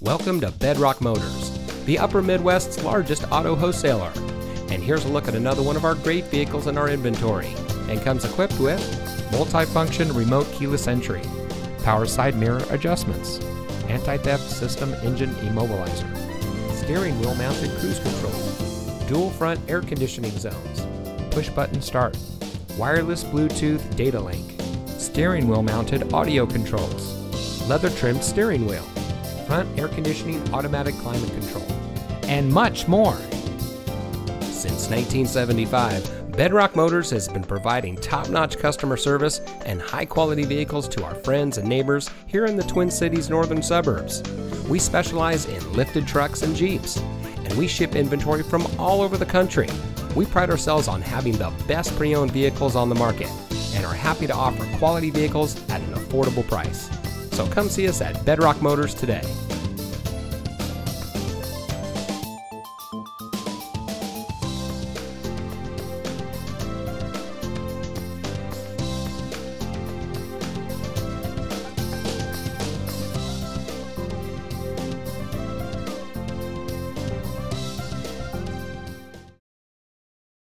Welcome to Bedrock Motors, the Upper Midwest's largest auto wholesaler. And here's a look at another one of our great vehicles in our inventory and comes equipped with multifunction remote keyless entry, power side mirror adjustments, anti-theft system engine immobilizer, steering wheel mounted cruise control, dual front air conditioning zones, push button start, wireless Bluetooth data link, steering wheel mounted audio controls, leather trimmed steering wheel, front air conditioning automatic climate control, and much more. Since 1975, Bedrock Motors has been providing top notch customer service and high quality vehicles to our friends and neighbors here in the Twin Cities northern suburbs. We specialize in lifted trucks and Jeeps, and we ship inventory from all over the country. We pride ourselves on having the best pre owned vehicles on the market and are happy to offer quality vehicles at an affordable price. So come see us at Bedrock Motors today.